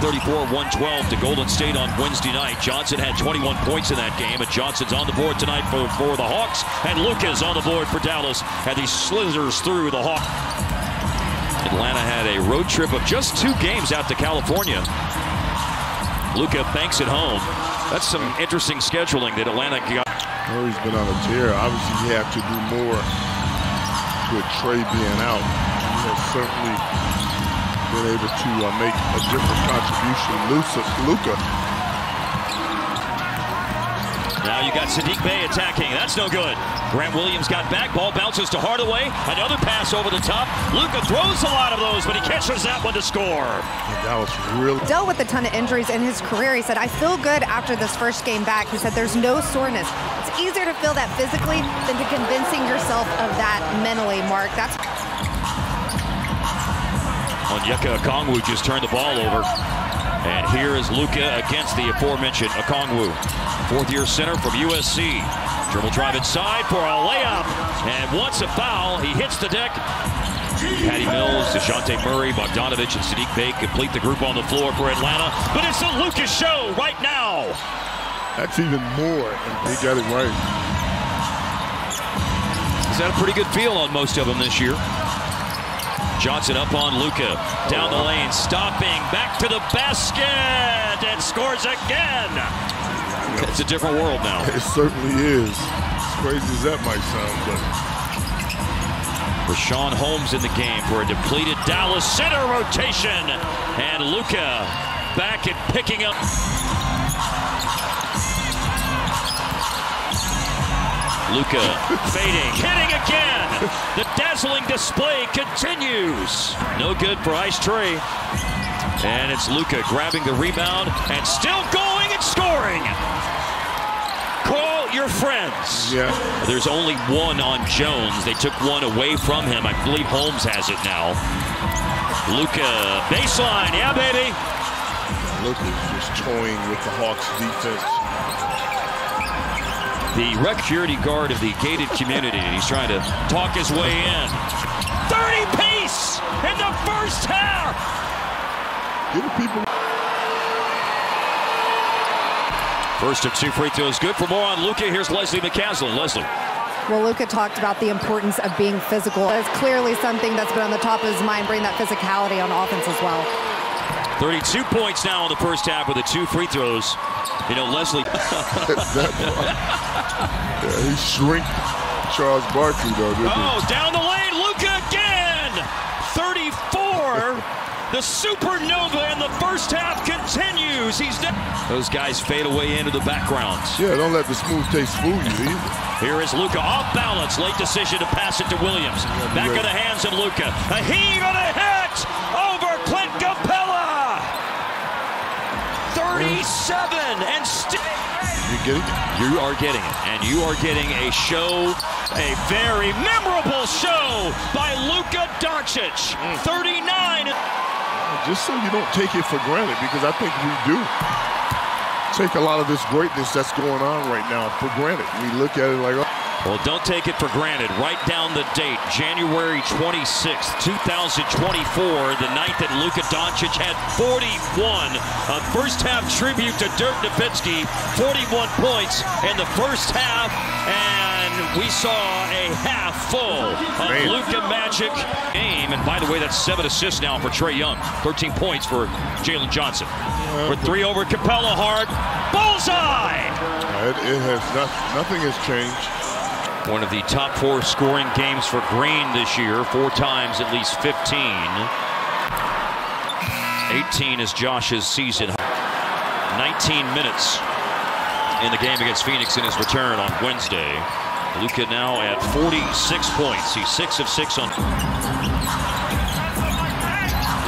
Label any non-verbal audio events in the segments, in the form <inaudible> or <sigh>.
34-112 to Golden State on Wednesday night. Johnson had 21 points in that game, and Johnson's on the board tonight for, for the Hawks, and Luka's on the board for Dallas, and he slithers through the Hawks. Atlanta had a road trip of just two games out to California. Luka banks at home. That's some interesting scheduling that Atlanta got. Well, he's been on a tear. Obviously, he had to do more with Trey being out. Has certainly been able to uh, make a different contribution. Luka. Now you got Sadiq Bey attacking. That's no good. Grant Williams got back. Ball bounces to Hardaway. Another pass over the top. Luka throws a lot of those, but he catches that one to score. That was really dealt with a ton of injuries in his career. He said, "I feel good after this first game back." He said, "There's no soreness. It's easier to feel that physically than to convincing yourself of that mentally." Mark, that's Onyeka Okongwu just turned the ball over. And here is Luka against the aforementioned Okongwu. Fourth-year center from USC. Dribble drive inside for a layup. And once a foul, he hits the deck. Patty Mills, Dejounte Murray, Bogdanovic, and Sadiq Bey complete the group on the floor for Atlanta. But it's the Luka's show right now. That's even more, and he got it right. He's had a pretty good feel on most of them this year. Johnson up on Luka. Down the lane, stopping, back to the basket, and scores again. It's a different world now. It certainly is. As crazy as that might sound, but. Richaun Holmes in the game for a depleted Dallas center rotation. And Luka back and picking up. Luka fading, hitting again. The dazzling display continues. No good for Ice Trae. And it's Luka grabbing the rebound and still going and scoring. Call your friends. Yeah. There's only one on Jones. They took one away from him. I believe Holmes has it now. Luka baseline. Yeah, baby. Luka's just toying with the Hawks defense. The rec security guard of the gated community, and he's trying to talk his way in. 30 pace in the first half. Give people. First of two free throws, good for more on Luka. Here's Leslie McCaslin. Leslie. Well, Luka talked about the importance of being physical. That's clearly something that's been on the top of his mind, bring that physicality on offense as well. 32 points now in the first half with the two free throws. You know, Leslie. <laughs> yeah, shrink Charles Barkley, though, Oh, down the lane, Luka again! 34. The supernova in the first half continues. He's down. Those guys fade away into the background. Yeah, don't let the smooth taste fool you either. Here is Luka off balance. Late decision to pass it to Williams. Back of the hands of Luka. A heave and a hit over Clint Capela. 37 and still. Getting it. You are getting it. And you are getting a show, a very memorable show by Luka Doncic. Mm. 39. Just so you don't take it for granted, because I think we do take a lot of this greatness that's going on right now for granted. We look at it like, oh. Well, don't take it for granted. Write down the date, January 26, 2024, the night that Luka Doncic had 41. A first half tribute to Dirk Nowitzki, 41 points in the first half, and we saw a half full of Luka Magic game. And by the way, that's seven assists now for Trae Young, 13 points for Jalen Johnson. For three over Capela hard, bullseye! It, it has not, nothing has changed. One of the top four scoring games for Green this year, four times at least 15. 18 is Josh's season. 19 minutes in the game against Phoenix in his return on Wednesday. Luka now at 46 points. He's six of six on.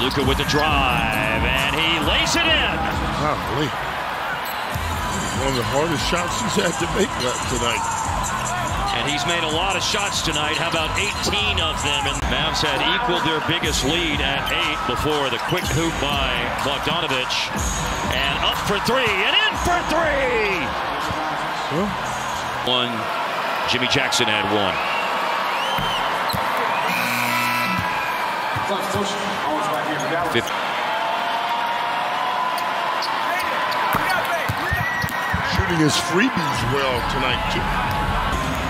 Luka with the drive, and he lays it in. Golly. One of the hardest shots he's had to make uh, tonight. And he's made a lot of shots tonight. How about 18 of them? And Mavs had equaled their biggest lead at eight before the quick hoop by Bogdanovic. And up for three, and in for three! One, Jimmy Jackson had one. Fifth. Shooting his freebies well tonight, too.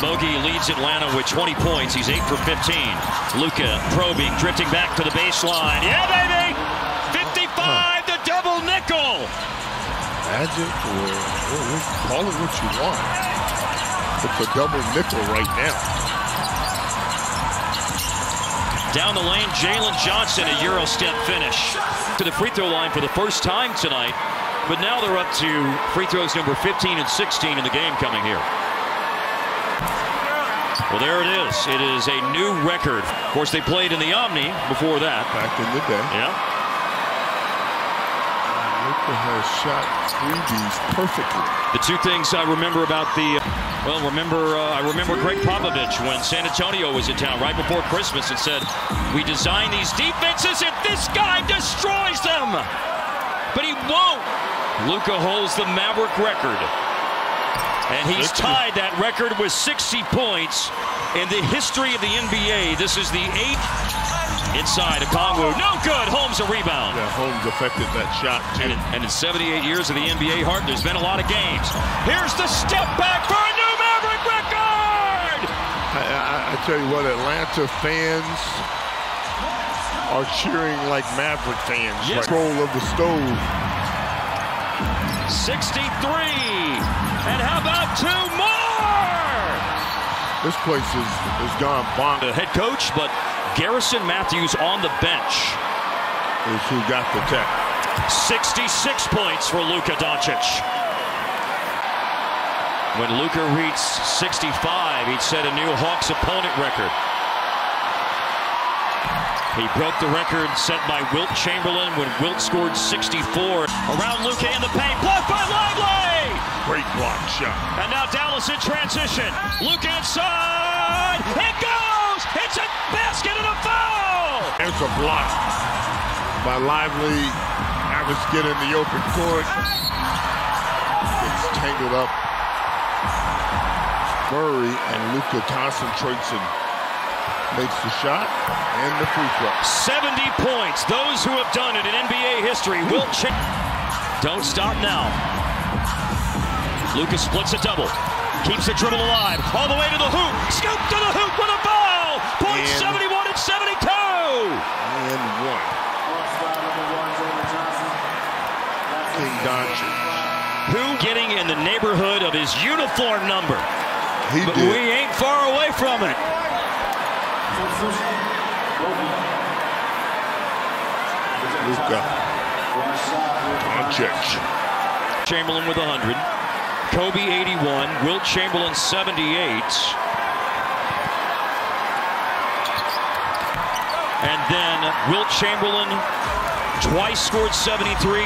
Bogey leads Atlanta with 20 points. He's 8 for 15. Luka probing, drifting back to the baseline. Yeah, baby! 55, the double nickel! Magic or, or call it what you want. It's a double nickel right now. Down the lane, Jalen Johnson, a Euro step finish. To the free throw line for the first time tonight. But now they're up to free throws number 15 and 16 in the game coming here. Well, there it is. It is a new record. Of course, they played in the Omni before that. Back in the day. Yeah. Luka has shot freebies perfectly. The two things I remember about the, well, remember uh, I remember Gregg Popovich when San Antonio was in town right before Christmas and said, "We design these defenses and this guy destroys them." But he won't. Luka holds the Maverick record. And he's tied that record with 60 points in the history of the NBA. This is the eighth inside of Kongwu. No good. Holmes a rebound. Yeah, Holmes affected that shot too. And in, and in 78 years of the NBA, Hart, there's been a lot of games. Here's the step back for a new Maverick record. I, I, I tell you what, Atlanta fans are cheering like Maverick fans. Yes. Control of the stove. 63. And how about two more? This place is, is gone bonk. The head coach, but Garrison Matthews on the bench. Is who got the tech. 66 points for Luka Doncic. When Luka reached 65, he'd set a new Hawks opponent record. He broke the record set by Wilt Chamberlain when Wilt scored 64. Around Luka in the paint, blocked by Lively! Great block shot. And now Dallas in transition. Luka inside. It goes! It's a basket and a foul! There's a block by Lively. Average get in the open court. Gets tangled up. Murray and Luka concentrates and makes the shot and the free throw. 70 points. Those who have done it in NBA history will check. Don't stop now. Lucas splits a double. Keeps the dribble alive. All the way to the hoop. Scoop to the hoop with a foul. Point And- 71 and 72. And one. King Doncic. Who getting in the neighborhood of his uniform number? He But did. we ain't far away from it. Luka. Doncic. Chamberlain with 100. Kobe 81. Wilt Chamberlain 78. And then Wilt Chamberlain twice scored 73.